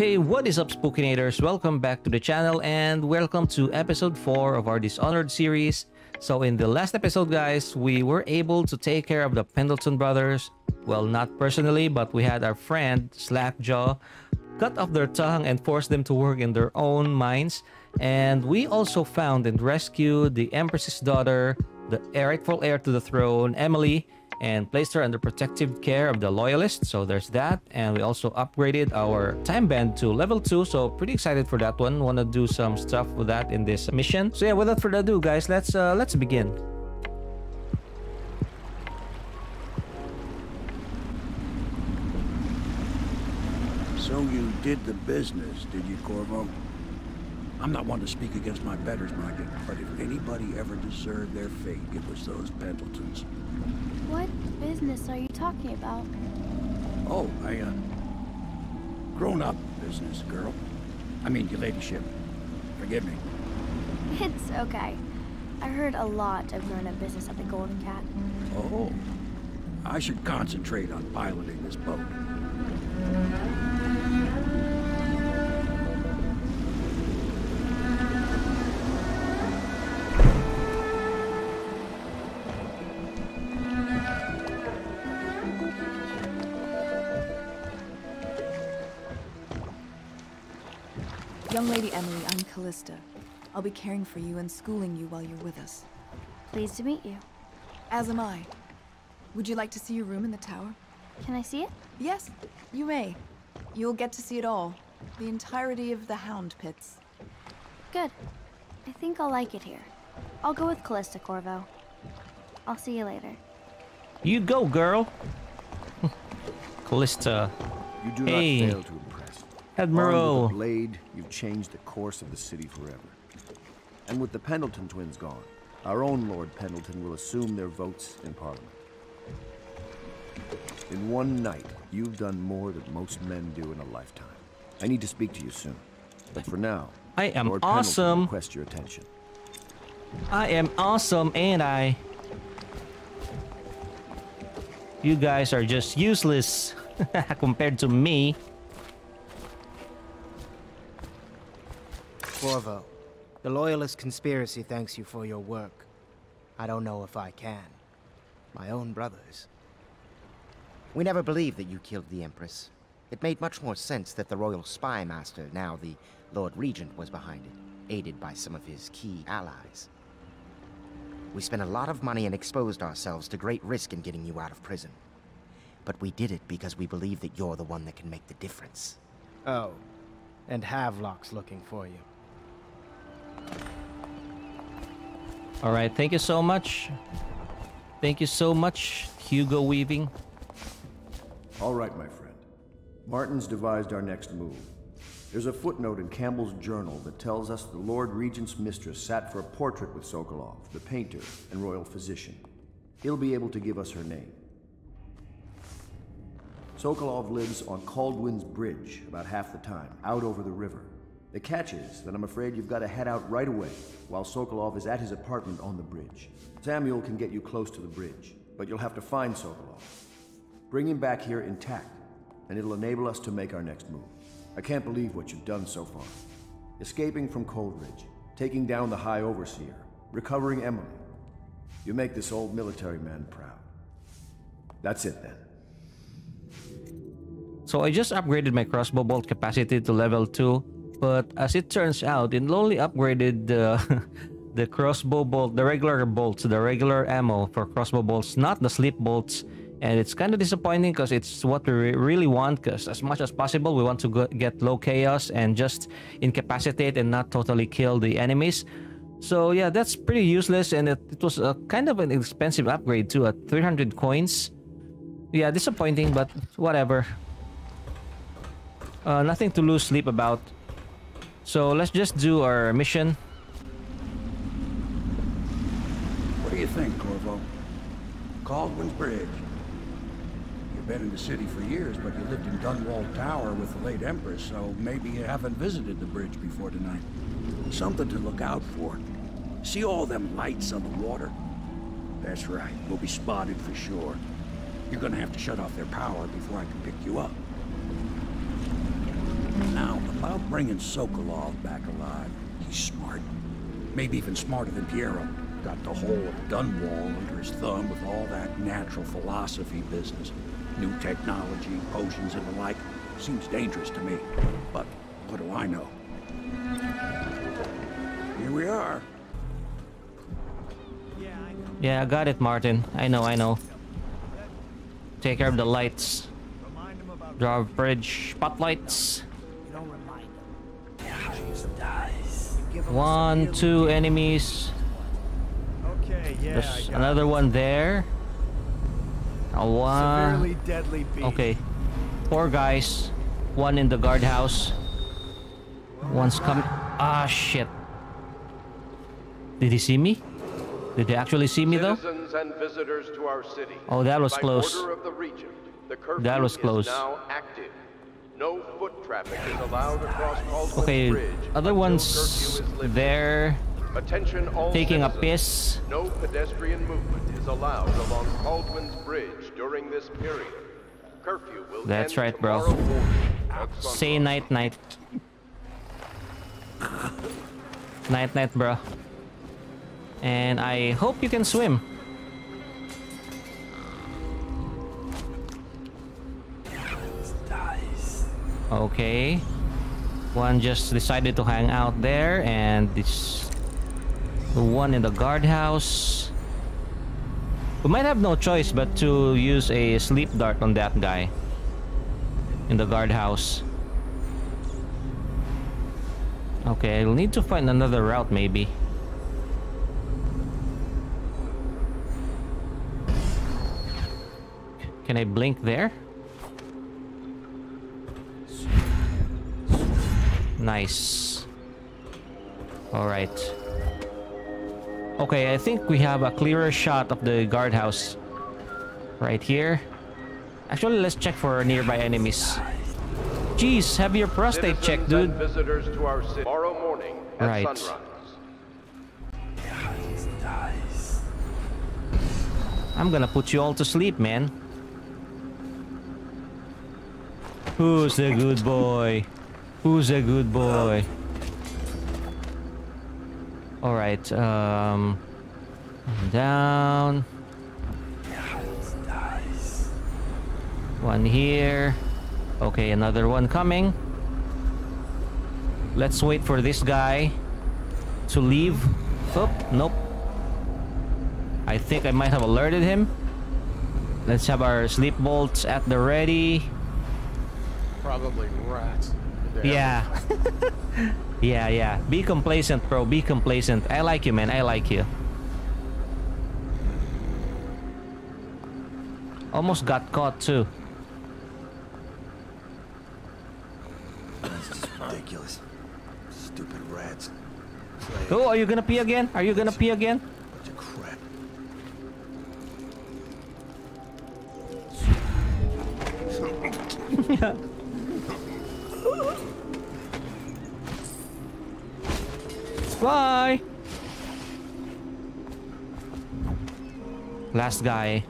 Hey, what is up, Spookinators? Welcome back to the channel and welcome to episode 4 of our Dishonored series. So in the last episode, guys, we were able to take care of the Pendleton brothers. Well, not personally, but we had our friend, Slackjaw, cut off their tongue and force them to work in their own mines. And we also found and rescued the Empress's daughter, the rightful heir to the throne, Emily, and placed her under protective care of the loyalists. So there's that. And we also upgraded our time band to level 2. So pretty excited for that one. Want to do some stuff with that in this mission. So yeah, without further ado, guys, let's uh, let's begin. So you did the business, did you, Corvo? I'm not one to speak against my betters, Micah, but if anybody ever deserved their fate, it was those Pendletons. What business are you talking about? Oh, I, uh... Grown-up business, girl. I mean, your ladyship. Forgive me. It's okay. I heard a lot of grown-up business at the Golden Cat. Oh. I should concentrate on piloting this boat. Callista. I'll be caring for you and schooling you while you're with us. Pleased to meet you. As am I. Would you like to see your room in the tower? Can I see it? Yes, you may. You'll get to see it all. The entirety of the Hound Pits. Good. I think I'll like it here. I'll go with Callista, Corvo. I'll see you later. You go, girl. Callista. You do Hey. not fail to impress. Armed Admiral. with a blade, you've changed the course of the city forever. And with the Pendleton twins gone, our own Lord Pendleton will assume their votes in Parliament. In one night, you've done more than most men do in a lifetime. I need to speak to you soon. But for now, I am Lord Pendleton awesome. requests your attention. I am awesome, and I. You guys are just useless compared to me. Corvo, the Loyalist conspiracy thanks you for your work. I don't know if I can. My own brothers. We never believed that you killed the Empress. It made much more sense that the royal spy master, now the Lord Regent, was behind it, aided by some of his key allies. We spent a lot of money and exposed ourselves to great risk in getting you out of prison. But we did it because we believe that you're the one that can make the difference. Oh, and Havelock's looking for you. All right, thank you so much. Thank you so much, Hugo Weaving. All right, my friend. Martin's devised our next move. There's a footnote in Campbell's journal that tells us the Lord Regent's mistress sat for a portrait with Sokolov, the painter and royal physician. He'll be able to give us her name. Sokolov lives on Kaldwin's Bridge about half the time, out over the river. The catch is that I'm afraid you've got to head out right away while Sokolov is at his apartment on the bridge. Samuel can get you close to the bridge, but you'll have to find Sokolov. Bring him back here intact, and it'll enable us to make our next move. I can't believe what you've done so far. Escaping from Coldridge, taking down the High Overseer, recovering Emily. You make this old military man proud. That's it then. So I just upgraded my crossbow bolt capacity to level 2, but as it turns out, it only upgraded the the crossbow bolt, the regular bolts, the regular ammo for crossbow bolts, not the sleep bolts. And it's kind of disappointing because it's what we re- really want. Because as much as possible, we want to get low chaos and just incapacitate and not totally kill the enemies. So yeah, that's pretty useless, and it, it was a kind of an expensive upgrade too, at 300 coins. Yeah, disappointing, but whatever. Uh, nothing to lose sleep about. So let's just do our mission. What do you think, Corvo? Kaldwin's Bridge. You've been in the city for years, but you lived in Dunwall Tower with the late Empress, so maybe you haven't visited the bridge before tonight. Something to look out for. See all them lights on the water? That's right, we'll be spotted for sure. You're gonna have to shut off their power before I can pick you up. Now, about bringing Sokolov back alive. He's smart. Maybe even smarter than Piero. Got the whole of Dunwall under his thumb with all that natural philosophy business. New technology, potions and the like. Seems dangerous to me. But what do I know? Here we are. Yeah, I got it, Martin. I know, I know. Take care of the lights. Drawbridge spotlights. One, two enemies. Okay, yeah. There's another one there. A one. Severely deadly beast. Okay. Four guys. One in the guardhouse. One's coming. Ah, shit. Did he see me? Did they actually see me though? Citizens and visitors to our city. Oh, that was By close. order of the regent, the That was is close. No foot traffic is allowed across Caldwell Okay, Bridge other one's curfew is lifted. there Attention all taking a piss. No pedestrian movement is allowed along Kaldwin's Bridge during this period. Curfew will That's right, bro. tomorrow morning at Say night night. Night night, bro. And I hope you can swim. Okay. One just decided to hang out there, and this the one in the guardhouse. We might have no choice but to use a sleep dart on that guy in the guardhouse. Okay, I'll need to find another route maybe. Can I blink there? Nice. Alright. Okay, I think we have a clearer shot of the guardhouse. Right here. Actually, let's check for nearby enemies. Jeez, have your prostate checked, dude. visitors to our city tomorrow morning at Right. sunrise. I'm gonna put you all to sleep, man. Who's the good boy? Who's a good boy? Alright, um... Down. One here. Okay, another one coming. Let's wait for this guy to leave. Oh, nope. I think I might have alerted him. Let's have our sleep bolts at the ready. Probably rats. Yeah. yeah, yeah. Be complacent, bro. Be complacent. I like you, man. I like you. Almost got caught too. That's just ridiculous. Stupid rats. Oh, are you gonna pee again? Are you gonna pee again? Bunch Fly! Last guy.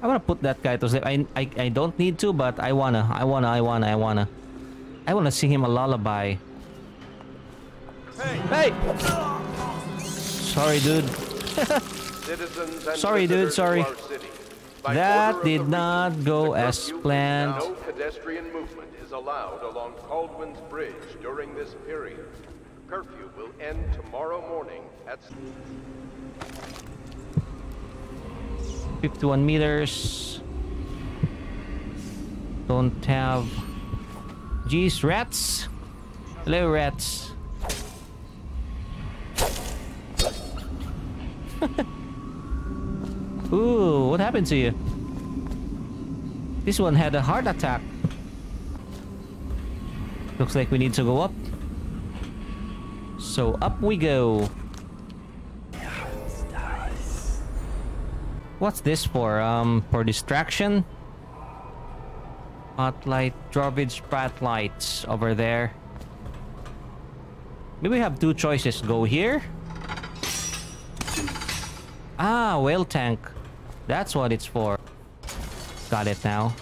I wanna put that guy to sleep. I, I I don't need to, but I wanna. I wanna. I wanna. I wanna. I wanna sing him a lullaby. Hey! Hey! Sorry, dude. Sorry, dude, sorry. To our city. By That did not go as planned. No pedestrian movement is allowed along Kaldwin's Bridge during this period. Curfew will end tomorrow morning at 51 meters. Don't have. Jeez, rats. Hello, rats. Ooh, what happened to you? This one had a heart attack. Looks like we need to go up. So up we go. What's this for? Um, for distraction? Spotlight, drawbridge spotlights over there. Maybe we have two choices. Go here. Ah, whale tank. That's what it's for. Got it now.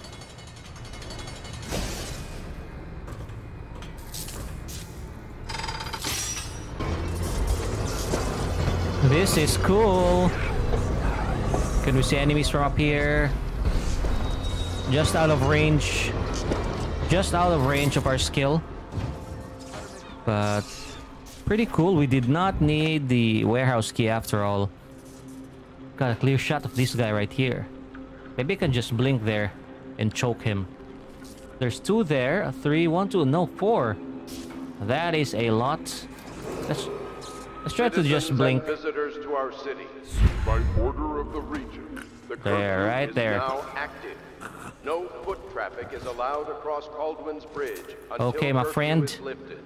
This is cool. Can we see enemies from up here? Just out of range. Just out of range of our skill. But pretty cool. We did not need the warehouse key after all. Got a clear shot of this guy right here. Maybe I can just blink there and choke him. There's two there. Three, one, two. No, four. That is a lot. Let's let's try to just blink. and visitors to our city. By order of the Regent, the There, curfew right is there. now active. No foot traffic is allowed across Kaldwin's Bridge until Okay, my curfew friend. is lifted.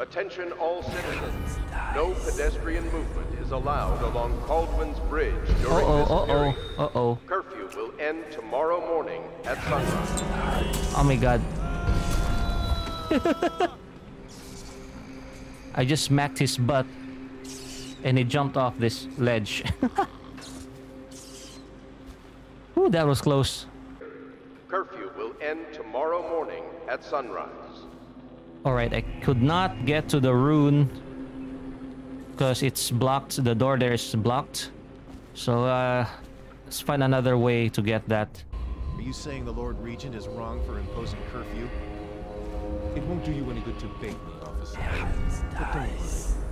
Attention all citizens. No pedestrian movement is allowed along Kaldwin's Bridge Uh during oh, this uh oh, period. uh oh. Curfew will end tomorrow morning at sunrise. Oh my god. I just smacked his butt and he jumped off this ledge. Ooh, that was close. Curfew will end tomorrow morning at sunrise. Alright, I could not get to the rune because it's blocked. The door there is blocked. So, uh, let's find another way to get that. Are you saying the Lord Regent is wrong for imposing curfew? It won't do you any good to bait me, officer. But don't worry.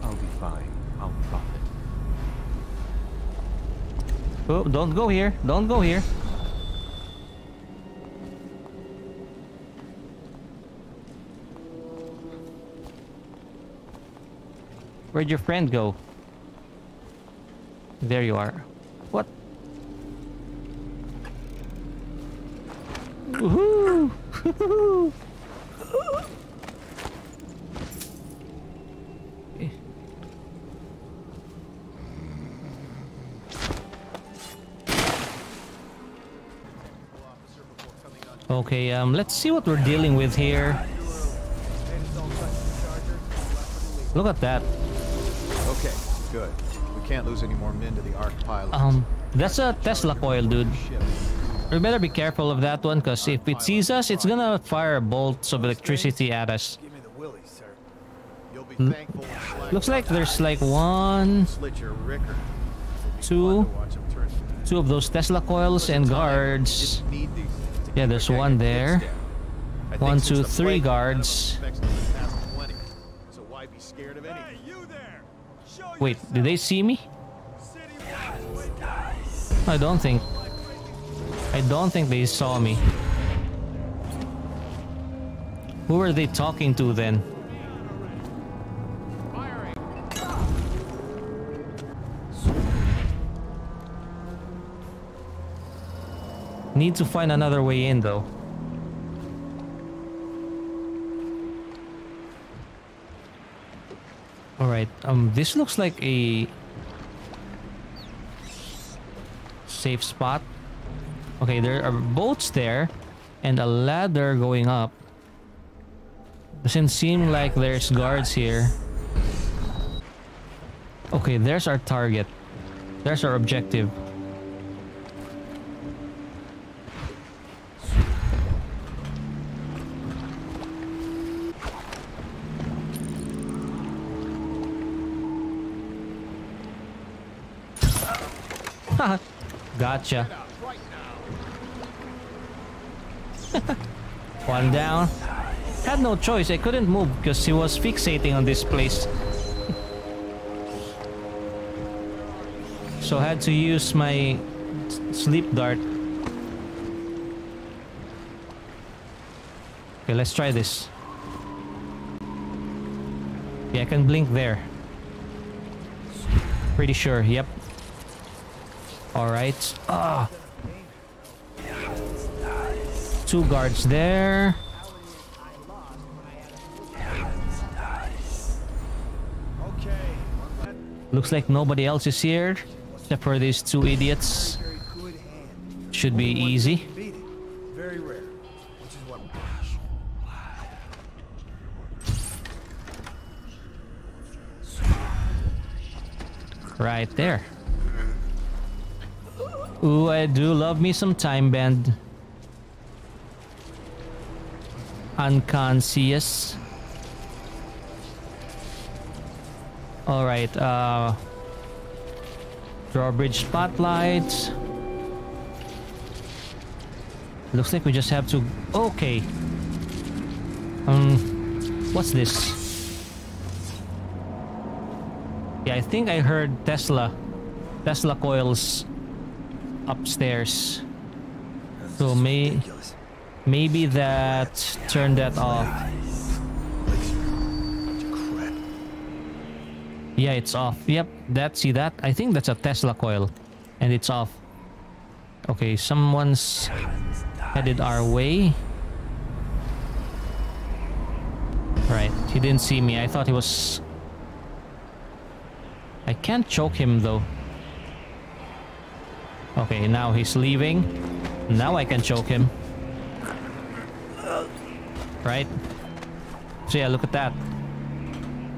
I'll be fine. Oh, Profit. Oh, don't go here. Don't go here. Where'd your friend go? There you are. What? Woohoo! Okay, um, let's see what we're dealing with here. Look at that. Okay, good. We can't lose any more men to the arc pylon. Um, that's a Tesla coil, dude. We better be careful of that one, because if it sees us, it's gonna fire bolts of electricity at us. Give me the willies, sir. You'll be thankful Looks like there's like one, slit your ricker. two, Watch him turn. two of those Tesla coils and guards. Didn't need these things to Yeah, there's our one there. down. I think One, two, the three plague, none of guards. them expects to live past 20. So why be scared of anything? Wait, did they see me? I don't think. I don't think they saw me. Who were they talking to then? Need to find another way in though. Alright, um, this looks like a safe spot. Okay, there are boats there and a ladder going up. Doesn't seem like there's guards here. Okay, there's our target. There's our objective. gotcha. One down. Had no choice. I couldn't move because he was fixating on this place. so I had to use my sleep dart. Okay, let's try this. Yeah, I can blink there. Pretty sure, yep. Alright. Ah! Two guards there. Looks like nobody else is here. Except for these two idiots. Should be easy. Right there. Ooh, I do love me some time bend. Unconscious. Alright, uh... Drawbridge spotlights. Looks like we just have to... Okay. Um, what's this? Yeah, I think I heard Tesla. Tesla coils upstairs. So may maybe that turned that off. Yeah, it's off. Yep, that see that? I think that's a Tesla coil and it's off. Okay, someone's headed our way. Right, he didn't see me. I thought he was I can't choke him though. Okay, now he's leaving. Now I can choke him. Right? So yeah, look at that.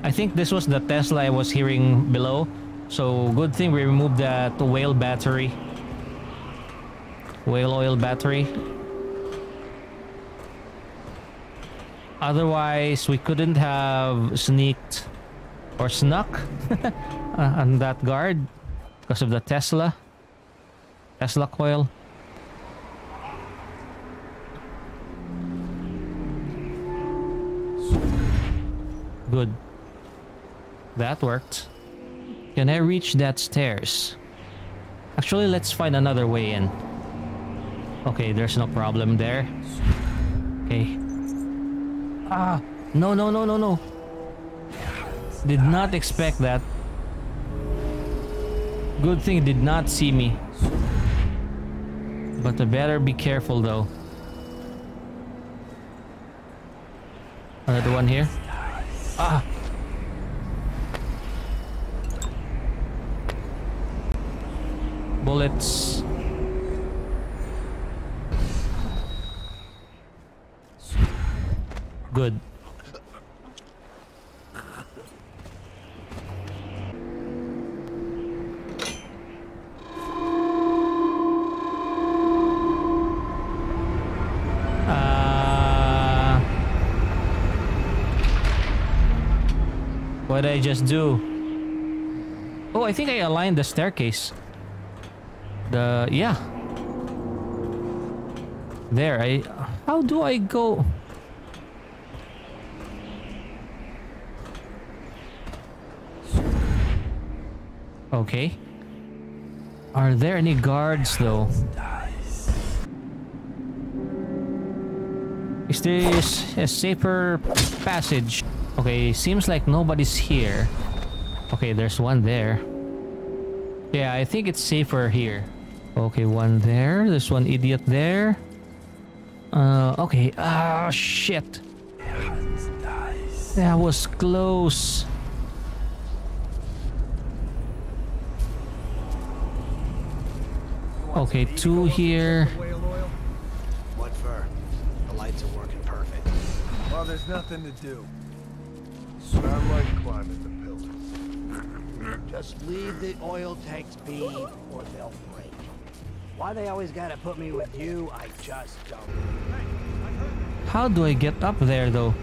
I think this was the Tesla I was hearing below. So good thing we removed that whale battery. Whale oil battery. Otherwise, we couldn't have sneaked or snuck on that guard because of the Tesla. Tesla coil. Good. That worked. Can I reach that stairs? Actually, let's find another way in. Okay, there's no problem there. Okay. Ah! No, no, no, no, no. Did not expect that. Good thing did not see me. But I better be careful though. Another one here. Ah! Bullets. Good. What did I just do? Oh, I think I aligned the staircase. The yeah. There, I how do I go? Okay. Are there any guards though? Is this a safer passage? Okay, seems like nobody's here. Okay, there's one there. Yeah, I think it's safer here. Okay, one there. There's one idiot there. Uh, okay. Ah, shit. That was close. Okay, two here. What for? The lights are working perfect. Well, there's nothing to do. But I like climbing the pillars. Just leave the oil tanks be, or they'll break. Why they always gotta put me with you, I just don't. How do I get up there though?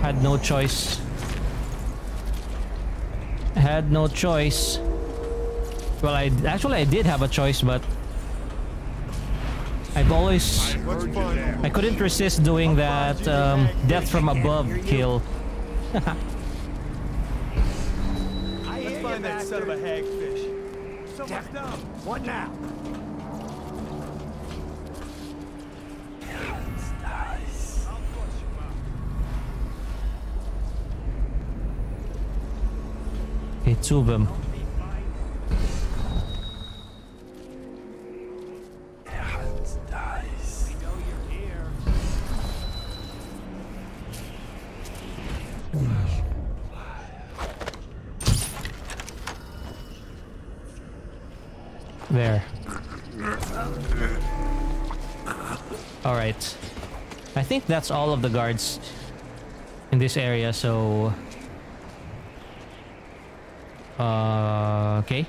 Had no choice. Had no choice. Well, I actually I did have a choice, but I've always I couldn't resist doing that um, death from above kill. Let's find that son of a hagfish. Someone's down. What now? Of them. There. Alright. I think that's all of the guards in this area, so... Uh, okay.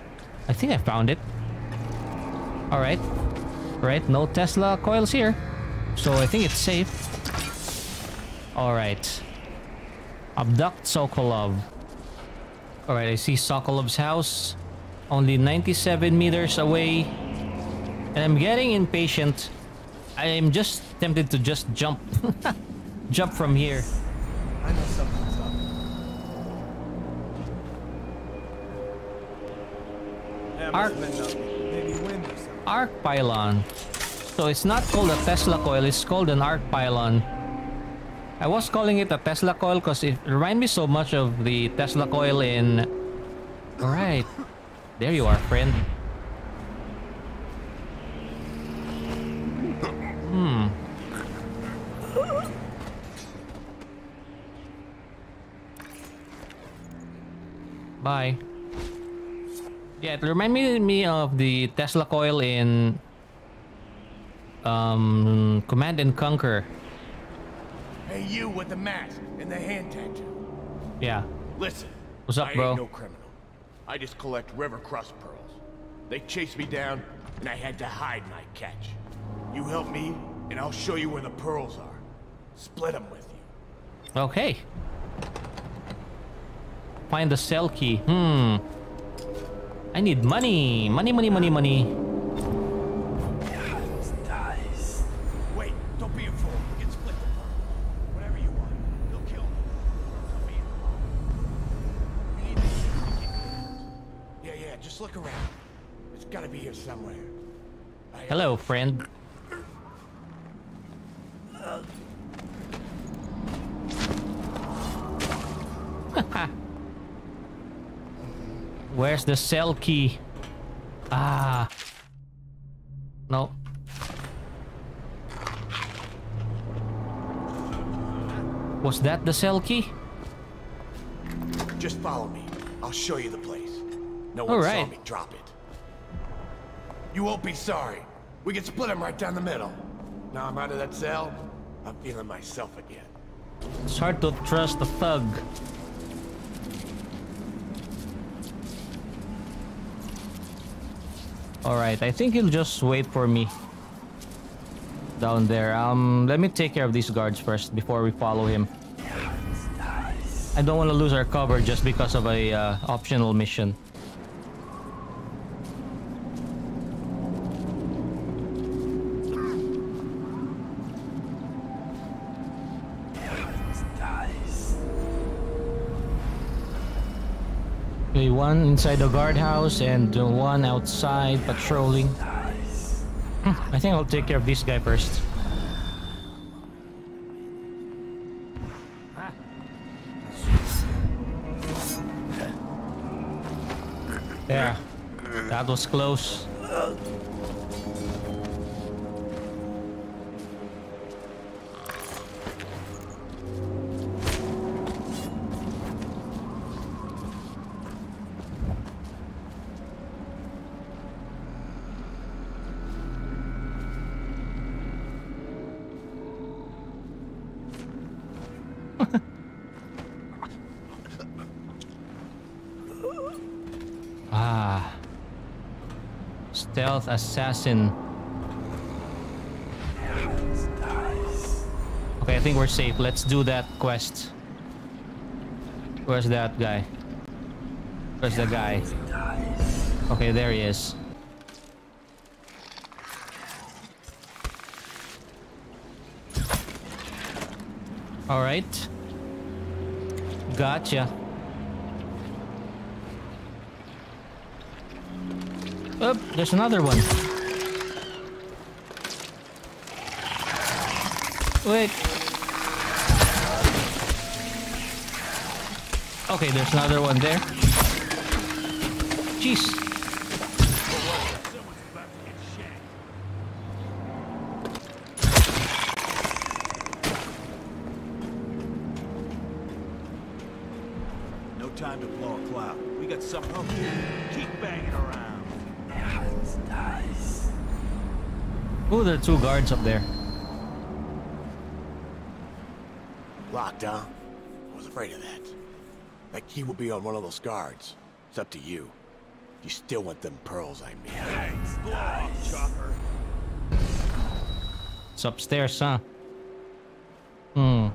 I think I found it. Alright. Right, no Tesla coils here. So I think it's safe. Alright. Abduct Sokolov. Alright, I see Sokolov's house. Only 97 meters away. And I'm getting impatient. I am just tempted to just jump. jump from here. Something. Arc pylon. So it's not called a Tesla coil, it's called an arc pylon. I was calling it a Tesla coil because it reminds me so much of the Tesla coil in... Alright. There you are, friend. Hmm. Bye. Yeah, it reminded me of the Tesla coil in um Command and Conquer. Hey, you with the mask and the hand tattoo. Yeah. Listen. What's up, I bro? ain't no criminal. I just collect river krust pearls. They chased me down, and I had to hide my catch. You help me, and I'll show you where the pearls are. Split them with you. Okay. Find the cell key. Hmm. I need money. Money, money, money, money. Wait, don't be a fool. We can split the pearls. Whatever you want. They'll kill me. Don't be a fool. Need this to keep it. Yeah, yeah, just look around. It's gotta be here somewhere. I- Hello, friend. The cell key? Ah. No. Was that the cell key? Just follow me. I'll show you the place. No one All saw me drop it. You won't be sorry. We can split them right down the middle. Now I'm out of that cell. I'm feeling myself again. It's hard to trust a thug. Alright, I think he'll just wait for me. Down there. Um, let me take care of these guards first before we follow him. I don't want to lose our cover just because of a uh, optional mission. Okay, one inside the guardhouse and one outside patrolling. Hmm, I think I'll take care of this guy first. Yeah, that was close. Stealth assassin. Okay, I think we're safe. Let's do that quest. Where's that guy? Where's the guy? Okay, there he is. All right. Gotcha. Oh, there's another one. Wait. Okay, there's another one there. Jeez. Two guards up there. Locked, huh? I was afraid of that. That key will be on one of those guards. It's up to you. You still want them pearls, I mean. Thanks. Blow off, chopper. It's upstairs, huh? Hmm.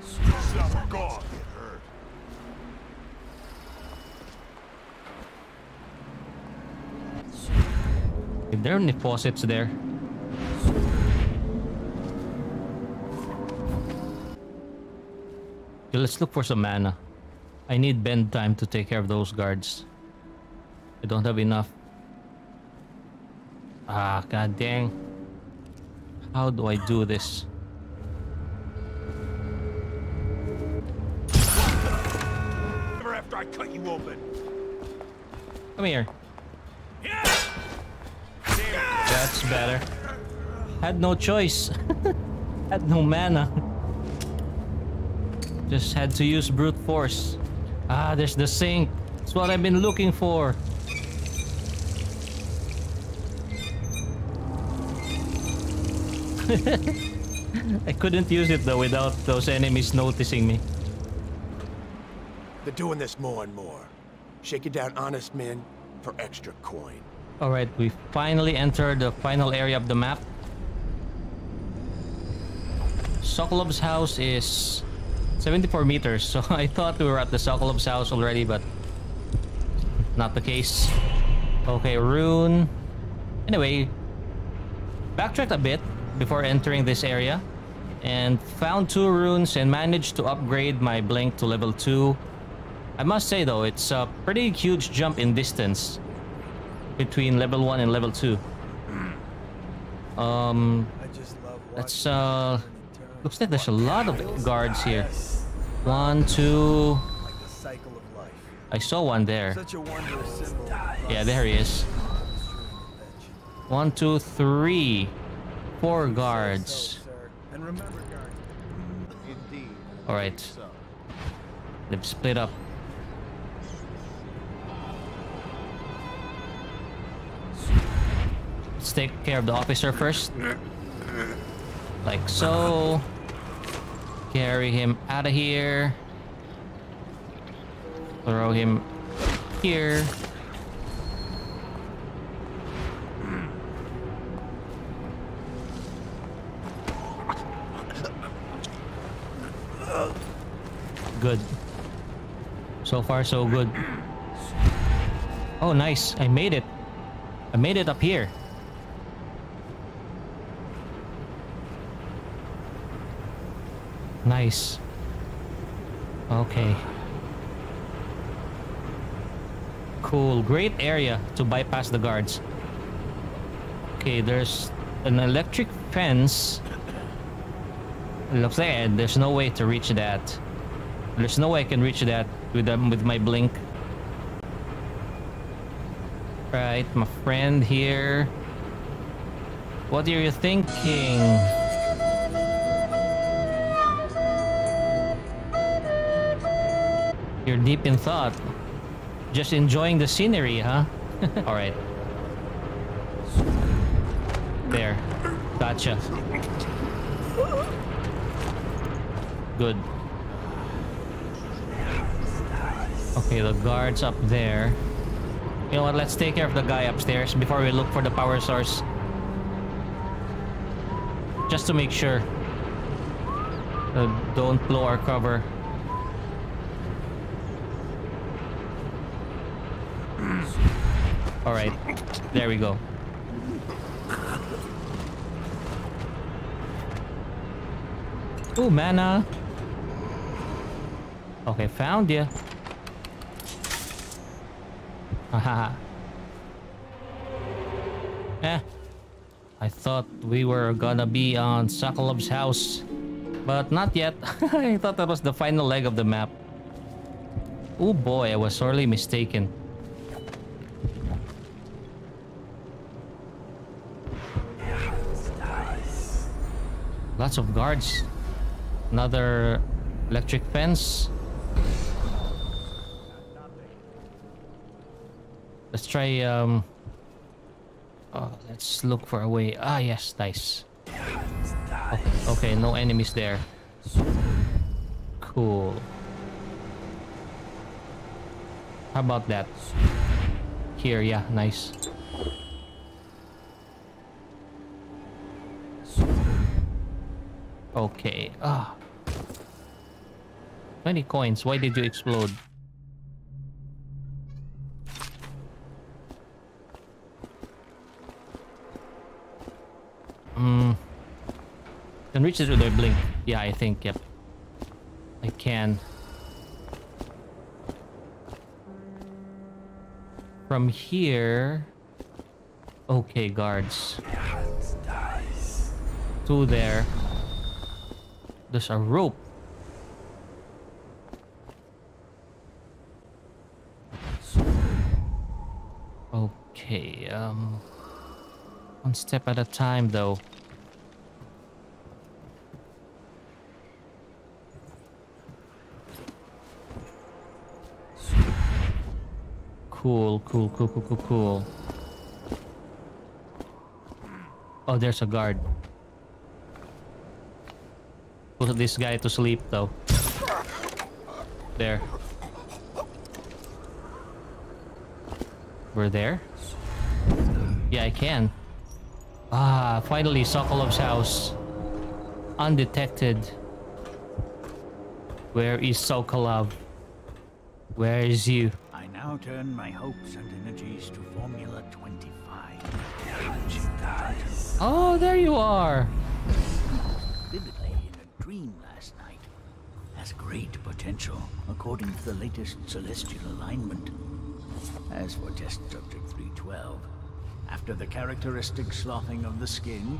Some God. If there are any faucets there. Okay, let's look for some mana. I need bend time to take care of those guards. I don't have enough. Ah, god dang. How do I do this? Never after I cut you open. Come here. That's better. Had no choice. had no mana. Just had to use brute force. Ah, there's the sink. That's what I've been looking for. I couldn't use it though without those enemies noticing me. They're doing this more and more. Shaking down honest men for extra coin. Alright, we finally entered the final area of the map. Sokolov's house is 74 meters, so I thought we were at the Sokolov's house already, but not the case. Okay, rune. Anyway, backtracked a bit before entering this area and found two runes and managed to upgrade my blink to level 2. I must say though, it's a pretty huge jump in distance between level 1 and level 2. Um, that's uh, looks like there's a lot of guards here. One, two. I saw one there. Yeah, there he is. One, two, three, four guards. All right. They've split up. Take care of the officer first. Like so. Carry him out of here. Throw him here. Good. So far, so good. Oh, nice. I made it. I made it up here. Nice. Okay. Cool. Great area to bypass the guards. Okay, there's an electric fence. Looks like there's no way to reach that. There's no way I can reach that with um, with my blink. Right, my friend here. What are you thinking? You're deep in thought. Just enjoying the scenery, huh? Alright. There. Gotcha. Good. Okay, the guard's up there. You know what, let's take care of the guy upstairs before we look for the power source. Just to make sure. Uh, don't blow our cover. Alright, there we go. Ooh, mana. Okay, found you. Haha. eh. I thought we were gonna be on Sokolov's house. But not yet. I thought that was the final leg of the map. Oh boy, I was sorely mistaken. Lots of guards. Another electric fence. Let's try, um... Oh, let's look for a way. Ah, yes, nice. Okay, okay, no enemies there. Cool. How about that? Here, yeah, nice. Okay. Ah. 20 coins. Why did you explode? Hmm. Can reach it with a blink. Yeah, I think, yep. I can. From here... Okay, guards. Two there. There's a rope. Okay, um... One step at a time, though. Cool, cool, cool, cool, cool, cool. Oh, there's a guard. This guy to sleep, though. There. We're there? Yeah, I can. Ah, finally, Sokolov's house. Undetected. Where is Sokolov? Where is you? I now turn my hopes and energies to Formula 25. Oh, there you are. Vividly in a dream last night. Has great potential, according to the latest celestial alignment. As for test subject 312, after the characteristic sloughing of the skin,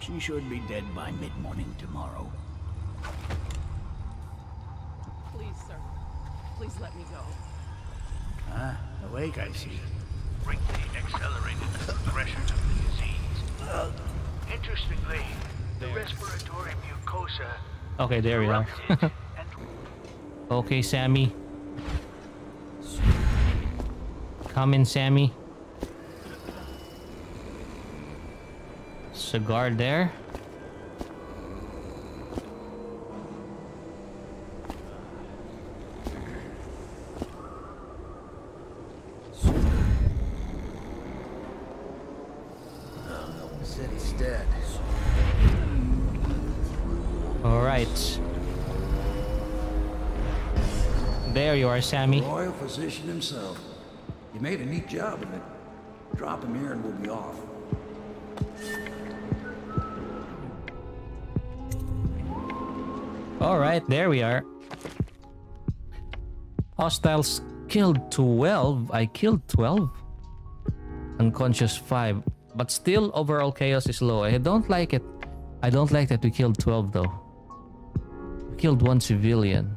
she should be dead by mid-morning tomorrow. Please, sir. Please let me go. Ah, awake, I see. Greatly accelerated the progression of the disease. Interestingly, the respiratory mucosa Okay, there we are. okay, Sammy. Come in, Sammy. Cigar there. Said he's dead. Right. There you are, Sammy. The Royal physician himself. You made a neat job of it. Drop him here and we'll be off. All right, there we are. Hostiles killed 12. I killed 12. Unconscious 5. But still, overall chaos is low. I don't like it. I don't like that we killed 12 though. Killed one civilian.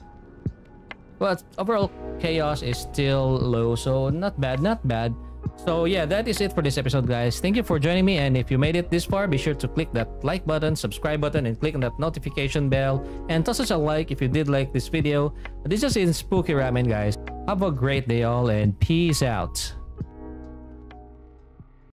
But overall chaos is still low, so not bad, not bad. So yeah, that is it for this episode, guys. Thank you for joining me, and if you made it this far, be sure to click that like button, subscribe button, and click on that notification bell, and toss us a like if you did like this video. This is in Spooky Ramen, guys. Have a great day all, and peace out.